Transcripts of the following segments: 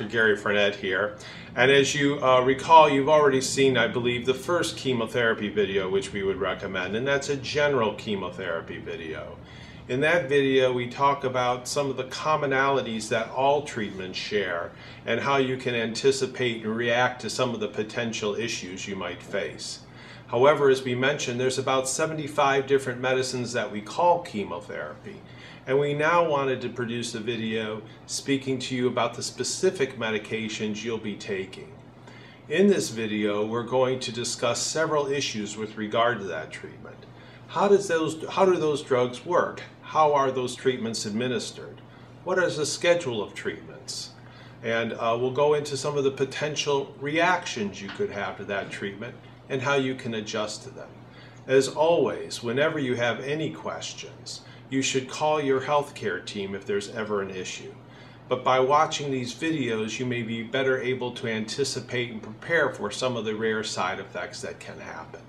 Dr. Gary Frenette here. And as you uh, recall, you've already seen, I believe, the first chemotherapy video which we would recommend, and that's a general chemotherapy video. In that video, we talk about some of the commonalities that all treatments share and how you can anticipate and react to some of the potential issues you might face. However, as we mentioned, there's about 75 different medicines that we call chemotherapy and we now wanted to produce a video speaking to you about the specific medications you'll be taking. In this video, we're going to discuss several issues with regard to that treatment. How, does those, how do those drugs work? How are those treatments administered? What is the schedule of treatments? And uh, we'll go into some of the potential reactions you could have to that treatment and how you can adjust to them. As always, whenever you have any questions, you should call your healthcare team if there's ever an issue. But by watching these videos, you may be better able to anticipate and prepare for some of the rare side effects that can happen.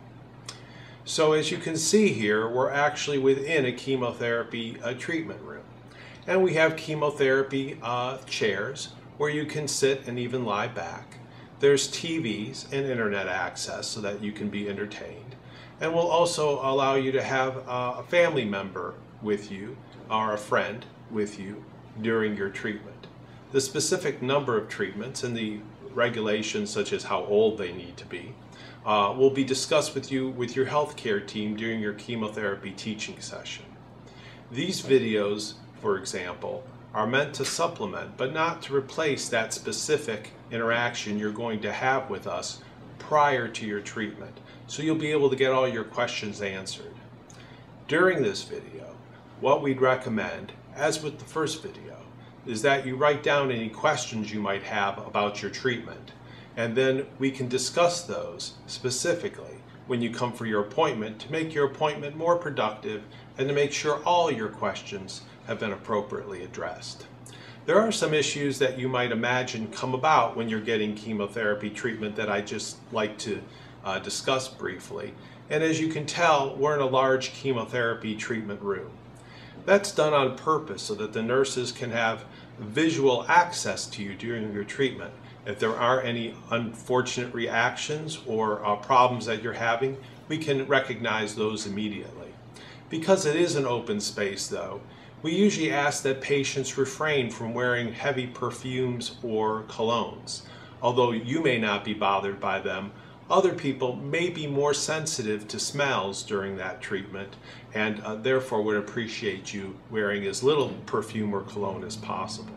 So as you can see here, we're actually within a chemotherapy uh, treatment room. And we have chemotherapy uh, chairs where you can sit and even lie back. There's TVs and internet access so that you can be entertained. And we'll also allow you to have uh, a family member with you or a friend with you during your treatment. The specific number of treatments and the regulations such as how old they need to be uh, will be discussed with you with your healthcare team during your chemotherapy teaching session. These videos, for example, are meant to supplement but not to replace that specific interaction you're going to have with us prior to your treatment. So you'll be able to get all your questions answered. During this video, what we'd recommend, as with the first video, is that you write down any questions you might have about your treatment, and then we can discuss those specifically when you come for your appointment to make your appointment more productive and to make sure all your questions have been appropriately addressed. There are some issues that you might imagine come about when you're getting chemotherapy treatment that I just like to uh, discuss briefly. And as you can tell, we're in a large chemotherapy treatment room. That's done on purpose so that the nurses can have visual access to you during your treatment. If there are any unfortunate reactions or uh, problems that you're having, we can recognize those immediately. Because it is an open space though, we usually ask that patients refrain from wearing heavy perfumes or colognes. Although you may not be bothered by them, other people may be more sensitive to smells during that treatment and uh, therefore would appreciate you wearing as little perfume or cologne as possible.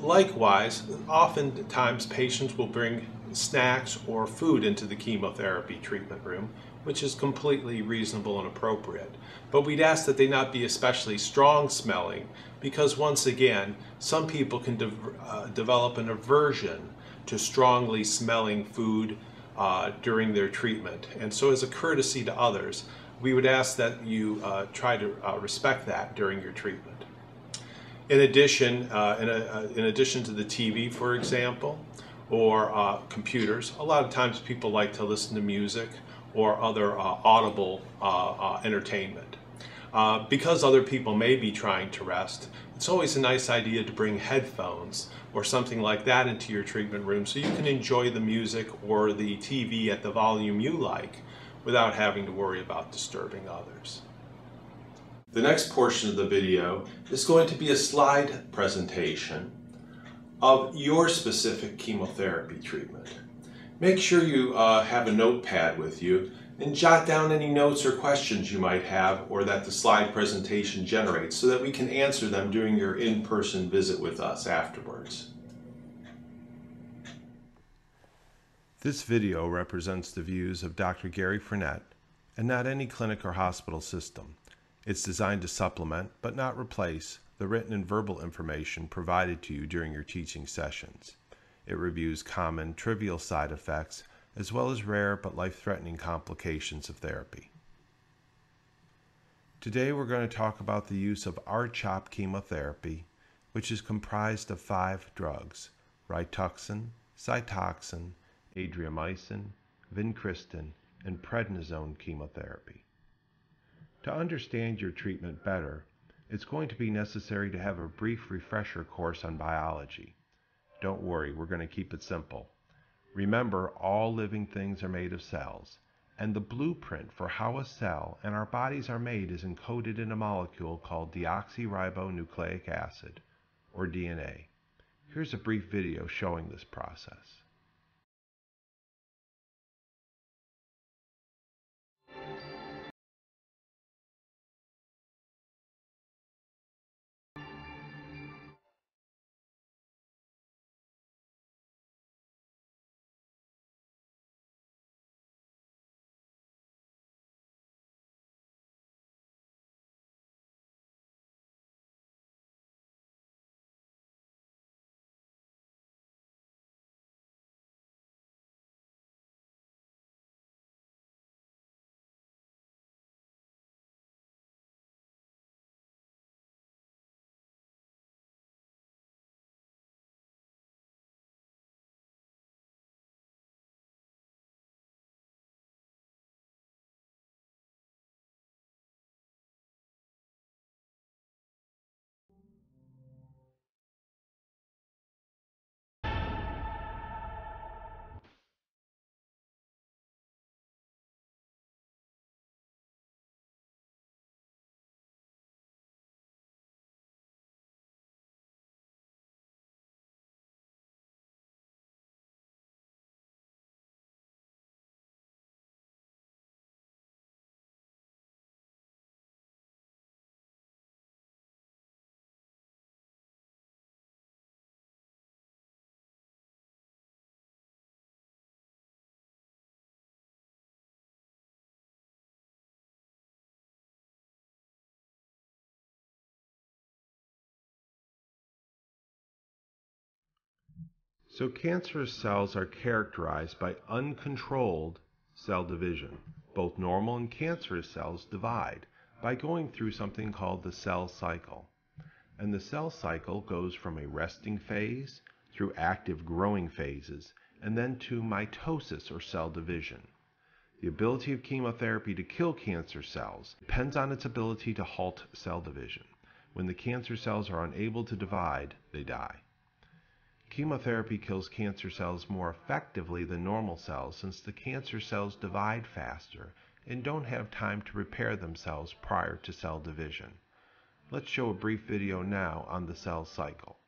Likewise, oftentimes patients will bring snacks or food into the chemotherapy treatment room, which is completely reasonable and appropriate. But we'd ask that they not be especially strong smelling because once again, some people can de uh, develop an aversion to strongly smelling food uh, during their treatment. And so as a courtesy to others, we would ask that you uh, try to uh, respect that during your treatment. In addition, uh, in, a, uh, in, addition to the TV, for example, or computers, a lot of times people like to listen to music or other uh, audible uh, uh, entertainment. because other people may be trying to rest, it's always a nice idea to bring headphones or something like that into your treatment room so you can enjoy the music or the TV at the volume you like without having to worry about disturbing others. The next portion of the video is going to be a slide presentation of your specific chemotherapy treatment. Make sure you uh, have a notepad with you and jot down any notes or questions you might have or that the slide presentation generates so that we can answer them during your in-person visit with us afterwards. This video represents the views of Dr. Gary Frenette and not any clinic or hospital system. It's designed to supplement, but not replace, the written and verbal information provided to you during your teaching sessions. It reviews common, trivial side effects as well as rare but life-threatening complications of therapy. Today we're going to talk about the use of R-CHOP chemotherapy, which is comprised of five drugs, Rituxan, Cytoxan, Adriamycin, Vincristine, and prednisone chemotherapy. To understand your treatment better, it's going to be necessary to have a brief refresher course on biology. Don't worry, we're going to keep it simple. Remember, all living things are made of cells, and the blueprint for how a cell and our bodies are made is encoded in a molecule called deoxyribonucleic acid, or DNA. Here's a brief video showing this process. So cancerous cells are characterized by uncontrolled cell division. Both normal and cancerous cells divide by going through something called the cell cycle. And the cell cycle goes from a resting phase through active growing phases and then to mitosis or cell division. The ability of chemotherapy to kill cancer cells depends on its ability to halt cell division. When the cancer cells are unable to divide, they die. Chemotherapy kills cancer cells more effectively than normal cells since the cancer cells divide faster and don't have time to repair themselves prior to cell division. Let's show a brief video now on the cell cycle.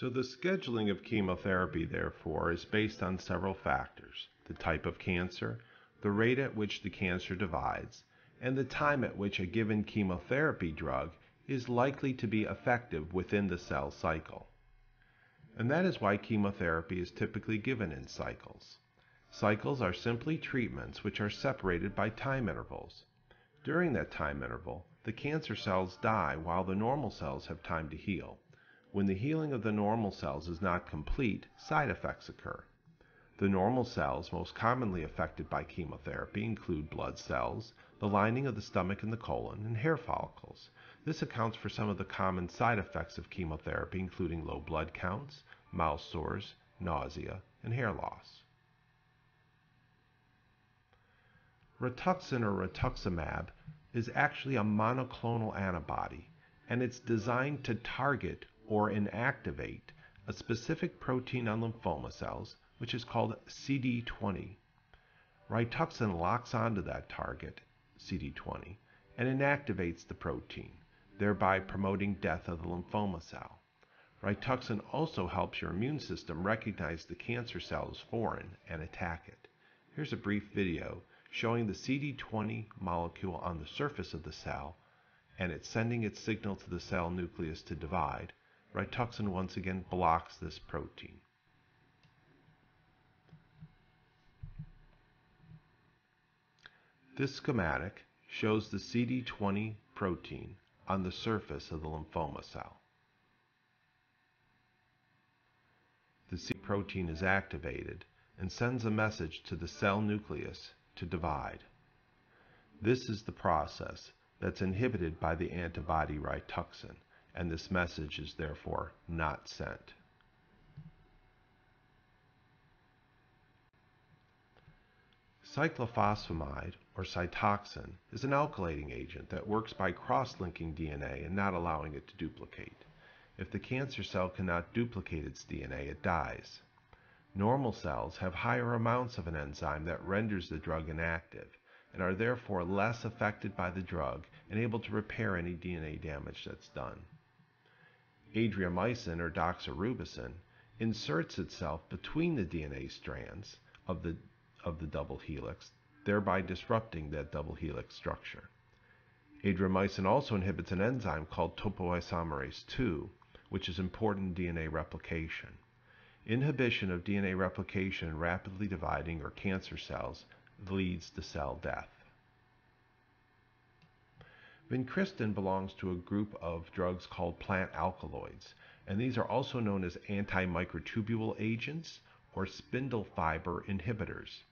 So the scheduling of chemotherapy, therefore, is based on several factors the type of cancer, the rate at which the cancer divides, and the time at which a given chemotherapy drug is likely to be effective within the cell cycle. And that is why chemotherapy is typically given in cycles. Cycles are simply treatments which are separated by time intervals. During that time interval, the cancer cells die while the normal cells have time to heal. When the healing of the normal cells is not complete, side effects occur. The normal cells most commonly affected by chemotherapy include blood cells, the lining of the stomach and the colon, and hair follicles. This accounts for some of the common side effects of chemotherapy, including low blood counts, mouth sores, nausea, and hair loss. Rituxan or rituximab is actually a monoclonal antibody, and it's designed to target or inactivate a specific protein on lymphoma cells, which is called CD20. Rituxan locks onto that target, CD20, and inactivates the protein, thereby promoting death of the lymphoma cell. Rituxan also helps your immune system recognize the cancer cell as foreign and attack it. Here's a brief video showing the CD20 molecule on the surface of the cell and it's sending its signal to the cell nucleus to divide. Rituxan once again blocks this protein. This schematic shows the CD20 protein on the surface of the lymphoma cell. The C protein is activated and sends a message to the cell nucleus to divide. This is the process that's inhibited by the antibody Rituxan, and this message is therefore not sent. Cyclophosphamide, or Cytoxan, is an alkylating agent that works by cross-linking DNA and not allowing it to duplicate. If the cancer cell cannot duplicate its DNA, it dies. Normal cells have higher amounts of an enzyme that renders the drug inactive and are therefore less affected by the drug and able to repair any DNA damage that's done. Adriamycin or doxorubicin inserts itself between the DNA strands of the of the double helix, thereby disrupting that double helix structure. Adriamycin also inhibits an enzyme called topoisomerase II, which is important in DNA replication. Inhibition of DNA replication in rapidly dividing or cancer cells leads to cell death. Vincristine belongs to a group of drugs called plant alkaloids, and these are also known as antimicrotubule agents or spindle fiber inhibitors.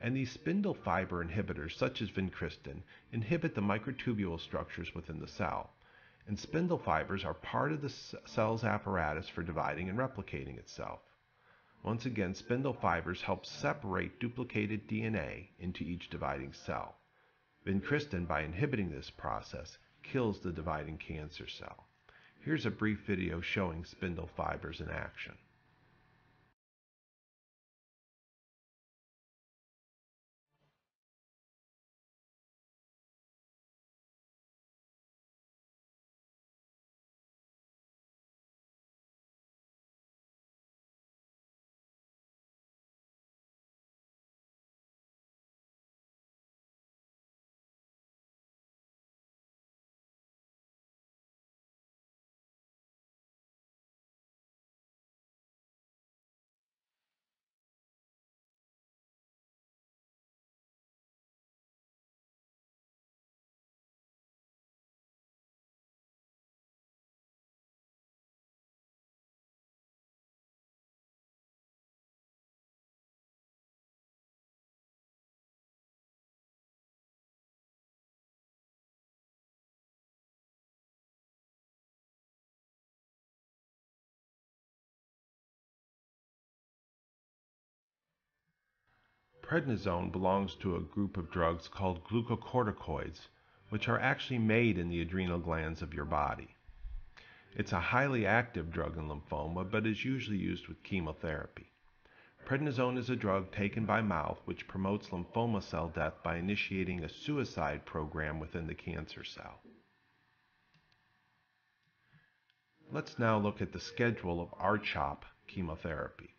And these spindle fiber inhibitors, such as vincristine, inhibit the microtubule structures within the cell. And spindle fibers are part of the cell's apparatus for dividing and replicating itself. Once again, spindle fibers help separate duplicated DNA into each dividing cell. Vincristine, by inhibiting this process, kills the dividing cancer cell. Here's a brief video showing spindle fibers in action. Prednisone belongs to a group of drugs called glucocorticoids, which are actually made in the adrenal glands of your body. It's a highly active drug in lymphoma, but is usually used with chemotherapy. Prednisone is a drug taken by mouth which promotes lymphoma cell death by initiating a suicide program within the cancer cell. Let's now look at the schedule of R-CHOP chemotherapy.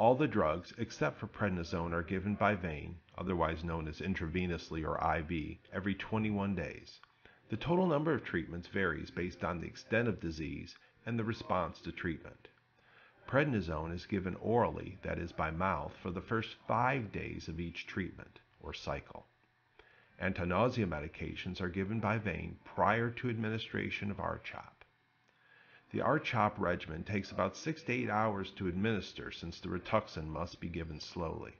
All the drugs, except for prednisone, are given by vein, otherwise known as intravenously or IV, every 21 days. The total number of treatments varies based on the extent of disease and the response to treatment. Prednisone is given orally, that is by mouth, for the first five days of each treatment or cycle. Anti-nausea medications are given by vein prior to administration of R-CHOP. The R-CHOP regimen takes about 6 to 8 hours to administer since the Rituxan must be given slowly.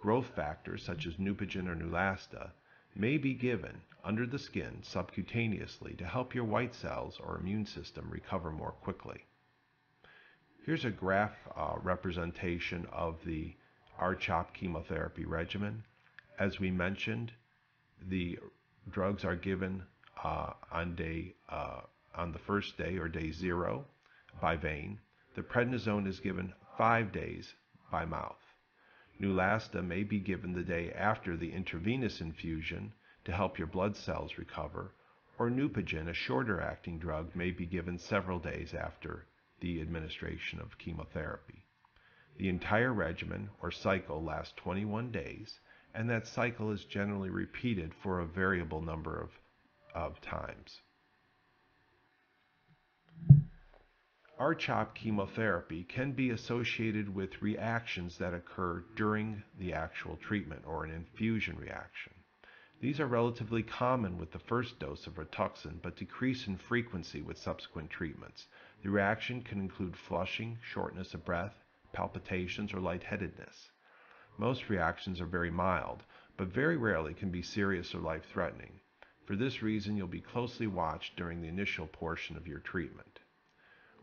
Growth factors such as Neupogen or Neulasta may be given under the skin subcutaneously to help your white cells or immune system recover more quickly. Here's a graph uh, representation of the R-CHOP chemotherapy regimen. As we mentioned, the drugs are given uh, on day uh, on the first day or day zero by vein. The prednisone is given five days by mouth. Neulasta may be given the day after the intravenous infusion to help your blood cells recover, or Neupogen, a shorter acting drug, may be given several days after the administration of chemotherapy. The entire regimen or cycle lasts 21 days, and that cycle is generally repeated for a variable number of, of times. R-CHOP chemotherapy can be associated with reactions that occur during the actual treatment or an infusion reaction. These are relatively common with the first dose of Rituxan, but decrease in frequency with subsequent treatments. The reaction can include flushing, shortness of breath, palpitations, or lightheadedness. Most reactions are very mild, but very rarely can be serious or life-threatening. For this reason, you'll be closely watched during the initial portion of your treatment.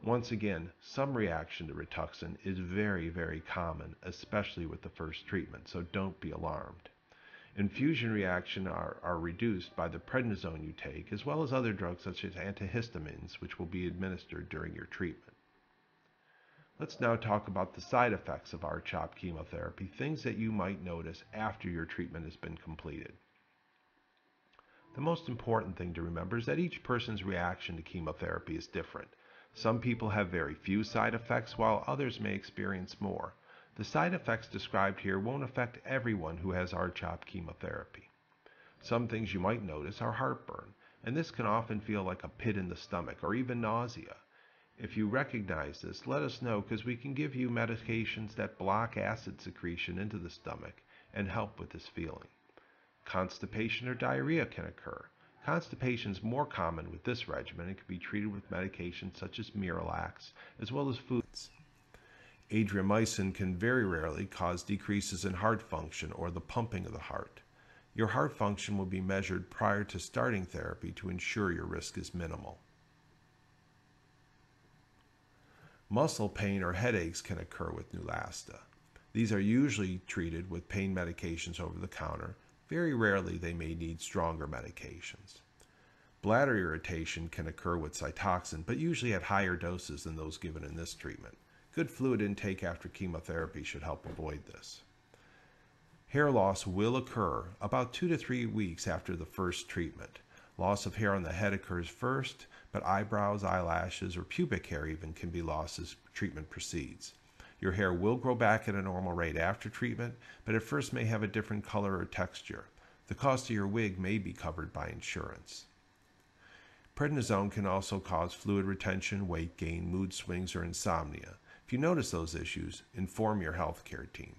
Once again, some reaction to Rituxan is very, very common, especially with the first treatment, so don't be alarmed. Infusion reactions are, are reduced by the prednisone you take, as well as other drugs such as antihistamines, which will be administered during your treatment. Let's now talk about the side effects of R-CHOP chemotherapy, things that you might notice after your treatment has been completed. The most important thing to remember is that each person's reaction to chemotherapy is different. Some people have very few side effects, while others may experience more. The side effects described here won't affect everyone who has R-CHOP chemotherapy. Some things you might notice are heartburn, and this can often feel like a pit in the stomach or even nausea. If you recognize this, let us know because we can give you medications that block acid secretion into the stomach and help with this feeling. Constipation or diarrhea can occur. Constipation is more common with this regimen and can be treated with medications such as Miralax, as well as foods. Adriamycin can very rarely cause decreases in heart function or the pumping of the heart. Your heart function will be measured prior to starting therapy to ensure your risk is minimal. Muscle pain or headaches can occur with Neulasta. These are usually treated with pain medications over the counter very rarely they may need stronger medications. Bladder irritation can occur with Cytoxan, but usually at higher doses than those given in this treatment. Good fluid intake after chemotherapy should help avoid this. Hair loss will occur about two to three weeks after the first treatment. Loss of hair on the head occurs first, but eyebrows, eyelashes, or pubic hair even can be lost as treatment proceeds. Your hair will grow back at a normal rate after treatment, but at first may have a different color or texture. The cost of your wig may be covered by insurance. Prednisone can also cause fluid retention, weight gain, mood swings, or insomnia. If you notice those issues, inform your healthcare team.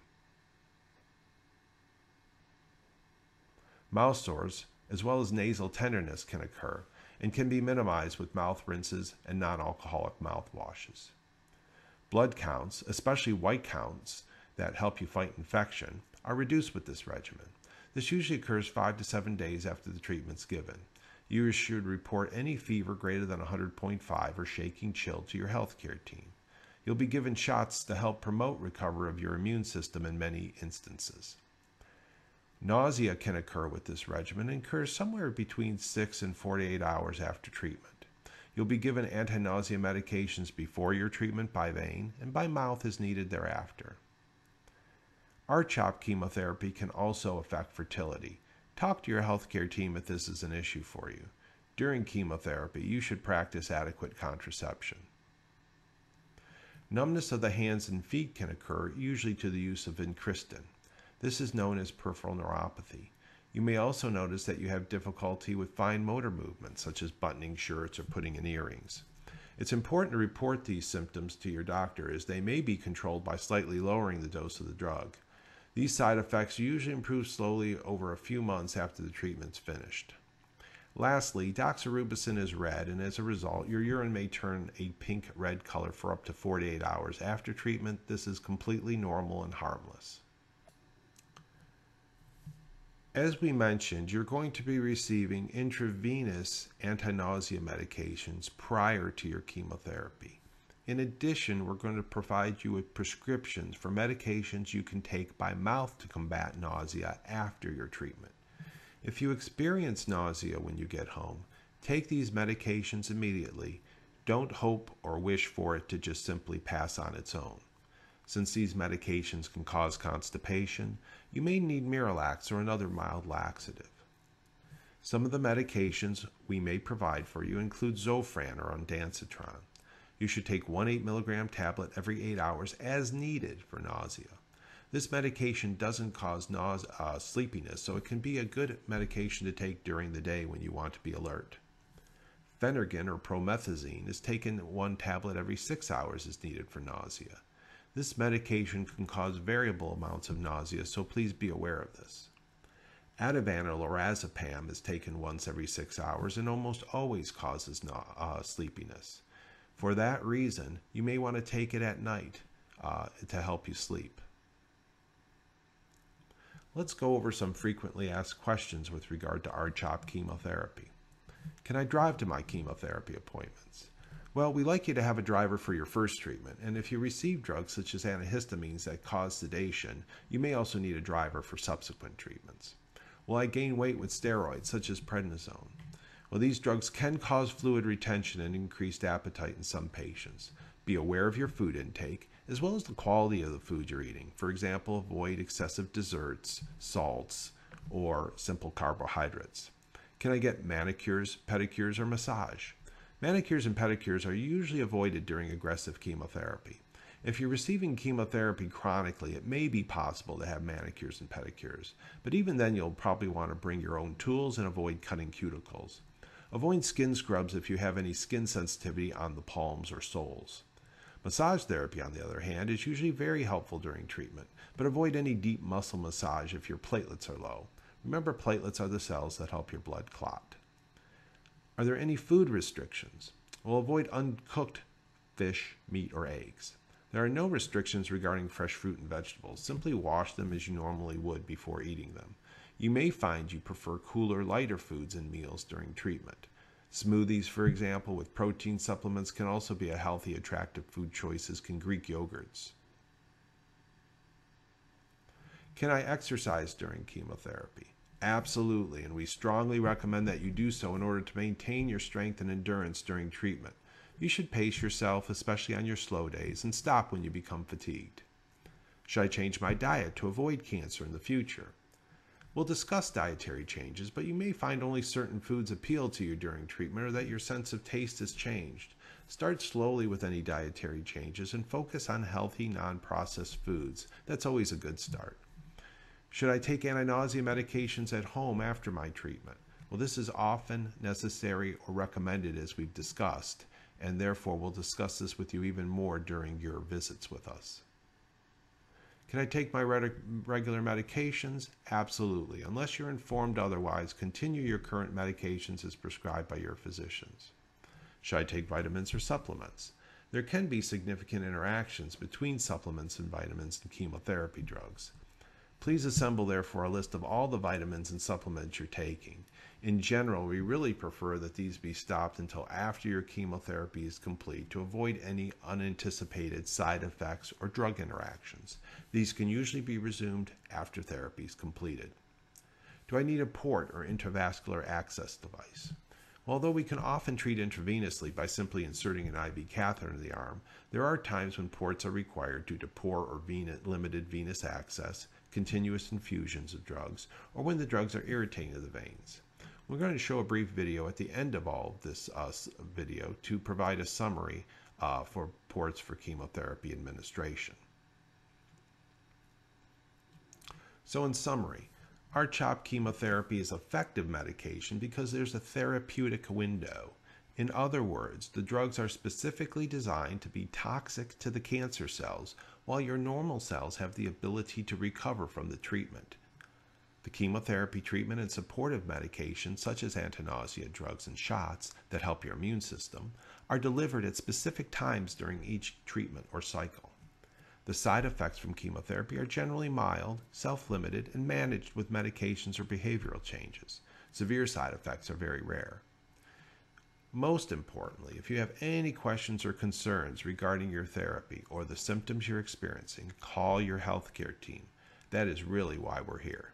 Mouth sores, as well as nasal tenderness, can occur and can be minimized with mouth rinses and non alcoholic mouthwashes. Blood counts, especially white counts that help you fight infection, are reduced with this regimen. This usually occurs five to seven days after the treatment's given. You should report any fever greater than 100.5 or shaking chill to your healthcare team. You'll be given shots to help promote recovery of your immune system in many instances. Nausea can occur with this regimen and occurs somewhere between 6 and 48 hours after treatment. You'll be given anti-nausea medications before your treatment by vein and by mouth as needed thereafter. R-CHOP chemotherapy can also affect fertility. Talk to your healthcare team if this is an issue for you. During chemotherapy, you should practice adequate contraception. Numbness of the hands and feet can occur, usually to the use of vincristine. This is known as peripheral neuropathy. You may also notice that you have difficulty with fine motor movements, such as buttoning shirts or putting in earrings. It's important to report these symptoms to your doctor as they may be controlled by slightly lowering the dose of the drug. These side effects usually improve slowly over a few months after the treatment's finished. Lastly, doxorubicin is red, and as a result, your urine may turn a pink red color for up to 48 hours. After treatment, this is completely normal and harmless. As we mentioned, you're going to be receiving intravenous anti nausea medications prior to your chemotherapy. In addition, we're going to provide you with prescriptions for medications you can take by mouth to combat nausea after your treatment. If you experience nausea when you get home, take these medications immediately. Don't hope or wish for it to just simply pass on its own. Since these medications can cause constipation, you may need Miralax or another mild laxative. Some of the medications we may provide for you include Zofran or ondansetron. You should take one 8 milligram tablet every 8 hours as needed for nausea. This medication doesn't cause uh, sleepiness, so it can be a good medication to take during the day when you want to be alert. Phenergan or promethazine is taken one tablet every 6 hours as needed for nausea. This medication can cause variable amounts of nausea, so please be aware of this. Ativan or lorazepam is taken once every six hours and almost always causes uh, sleepiness. For that reason, you may want to take it at night uh, to help you sleep. Let's go over some frequently asked questions with regard to R-CHOP chemotherapy. Can I drive to my chemotherapy appointments? Well, we like you to have a driver for your first treatment, and if you receive drugs such as antihistamines that cause sedation, you may also need a driver for subsequent treatments. Will I gain weight with steroids such as prednisone? Well, these drugs can cause fluid retention and increased appetite in some patients. Be aware of your food intake, as well as the quality of the food you're eating. For example, avoid excessive desserts, salts, or simple carbohydrates. Can I get manicures, pedicures, or massage? Manicures and pedicures are usually avoided during aggressive chemotherapy. If you're receiving chemotherapy chronically, it may be possible to have manicures and pedicures, but even then you'll probably want to bring your own tools and avoid cutting cuticles. Avoid skin scrubs if you have any skin sensitivity on the palms or soles. Massage therapy, on the other hand, is usually very helpful during treatment, but avoid any deep muscle massage if your platelets are low. Remember, platelets are the cells that help your blood clot. Are there any food restrictions? Well, avoid uncooked fish, meat, or eggs. There are no restrictions regarding fresh fruit and vegetables. Simply wash them as you normally would before eating them. You may find you prefer cooler, lighter foods and meals during treatment. Smoothies, for example, with protein supplements can also be a healthy, attractive food choice, as can Greek yogurts. Can I exercise during chemotherapy? Absolutely, and we strongly recommend that you do so in order to maintain your strength and endurance during treatment. You should pace yourself, especially on your slow days, and stop when you become fatigued. Should I change my diet to avoid cancer in the future? We'll discuss dietary changes, but you may find only certain foods appeal to you during treatment or that your sense of taste has changed. Start slowly with any dietary changes and focus on healthy, non processed foods. That's always a good start. Should I take anti nausea medications at home after my treatment? Well, this is often necessary or recommended, as we've discussed and therefore we'll discuss this with you even more during your visits with us. Can I take my regular medications? Absolutely. Unless you're informed otherwise, continue your current medications as prescribed by your physicians. Should I take vitamins or supplements? There can be significant interactions between supplements and vitamins and chemotherapy drugs. Please assemble, therefore, a list of all the vitamins and supplements you're taking. In general, we really prefer that these be stopped until after your chemotherapy is complete to avoid any unanticipated side effects or drug interactions. These can usually be resumed after therapy is completed. Do I need a port or intravascular access device? Although we can often treat intravenously by simply inserting an IV catheter in the arm, there are times when ports are required due to poor or limited venous access, continuous infusions of drugs, or when the drugs are irritating to the veins. We're going to show a brief video at the end of all this uh, video to provide a summary uh, for ports for chemotherapy administration. So in summary, R-CHOP chemotherapy is effective medication because there's a therapeutic window. In other words, the drugs are specifically designed to be toxic to the cancer cells, while your normal cells have the ability to recover from the treatment. The chemotherapy treatment and supportive medications, such as anti-nausea drugs and shots that help your immune system, are delivered at specific times during each treatment or cycle. The side effects from chemotherapy are generally mild, self limited, and managed with medications or behavioral changes. Severe side effects are very rare. Most importantly, if you have any questions or concerns regarding your therapy or the symptoms you're experiencing, call your healthcare team. That is really why we're here.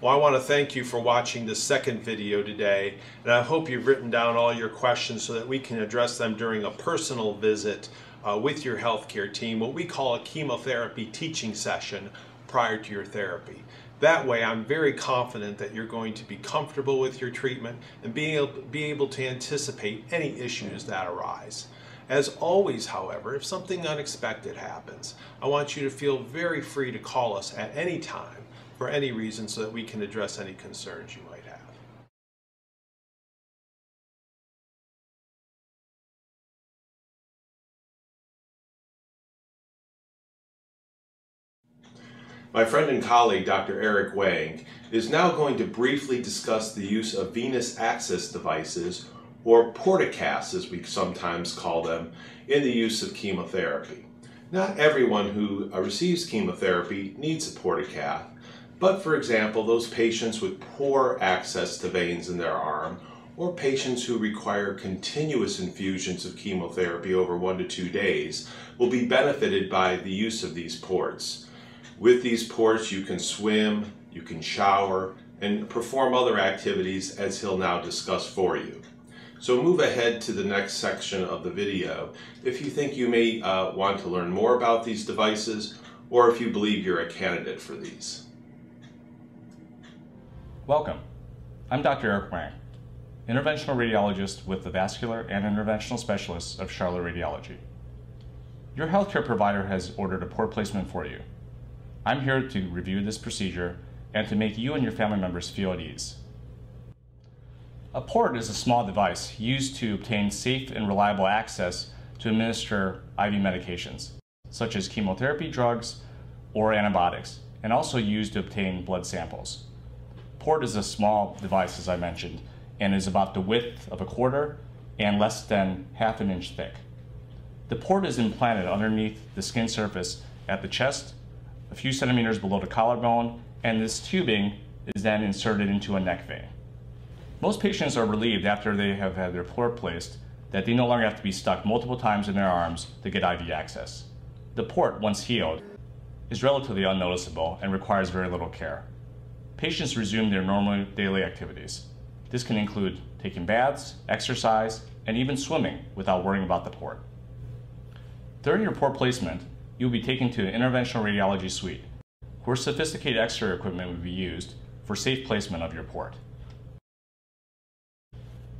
Well, I want to thank you for watching the second video today, and I hope you've written down all your questions so that we can address them during a personal visit uh, with your healthcare team, what we call a chemotherapy teaching session prior to your therapy. That way, I'm very confident that you're going to be comfortable with your treatment and being able, be able to anticipate any issues that arise. As always, however, if something unexpected happens, I want you to feel very free to call us at any time for any reason so that we can address any concerns you might My friend and colleague, Dr. Eric Wang, is now going to briefly discuss the use of venous access devices, or portacaths as we sometimes call them, in the use of chemotherapy. Not everyone who uh, receives chemotherapy needs a portacath, but for example, those patients with poor access to veins in their arm, or patients who require continuous infusions of chemotherapy over one to two days, will be benefited by the use of these ports. With these ports, you can swim, you can shower, and perform other activities as he'll now discuss for you. So move ahead to the next section of the video if you think you may uh, want to learn more about these devices or if you believe you're a candidate for these. Welcome. I'm Dr. Eric Wang, interventional radiologist with the vascular and interventional specialists of Charlotte Radiology. Your healthcare provider has ordered a port placement for you. I'm here to review this procedure and to make you and your family members feel at ease. A port is a small device used to obtain safe and reliable access to administer IV medications, such as chemotherapy drugs or antibiotics, and also used to obtain blood samples. Port is a small device, as I mentioned, and is about the width of a quarter and less than half an inch thick. The port is implanted underneath the skin surface at the chest a few centimeters below the collarbone, and this tubing is then inserted into a neck vein. Most patients are relieved after they have had their port placed that they no longer have to be stuck multiple times in their arms to get IV access. The port, once healed, is relatively unnoticeable and requires very little care. Patients resume their normal daily activities. This can include taking baths, exercise, and even swimming without worrying about the port. During your port placement, you'll be taken to an interventional radiology suite, where sophisticated X-ray equipment will be used for safe placement of your port.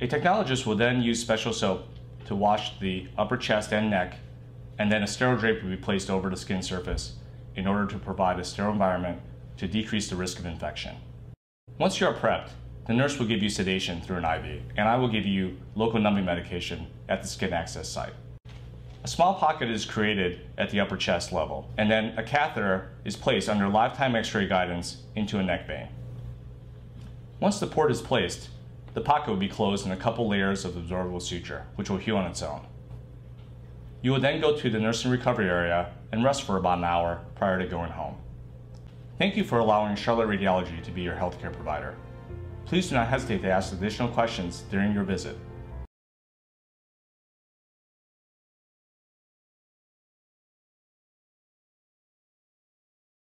A technologist will then use special soap to wash the upper chest and neck, and then a sterile drape will be placed over the skin surface in order to provide a sterile environment to decrease the risk of infection. Once you are prepped, the nurse will give you sedation through an IV, and I will give you local numbing medication at the skin access site. A small pocket is created at the upper chest level, and then a catheter is placed under lifetime x-ray guidance into a neck vein. Once the port is placed, the pocket will be closed in a couple layers of absorbable suture, which will heal on its own. You will then go to the nursing recovery area and rest for about an hour prior to going home. Thank you for allowing Charlotte Radiology to be your healthcare provider. Please do not hesitate to ask additional questions during your visit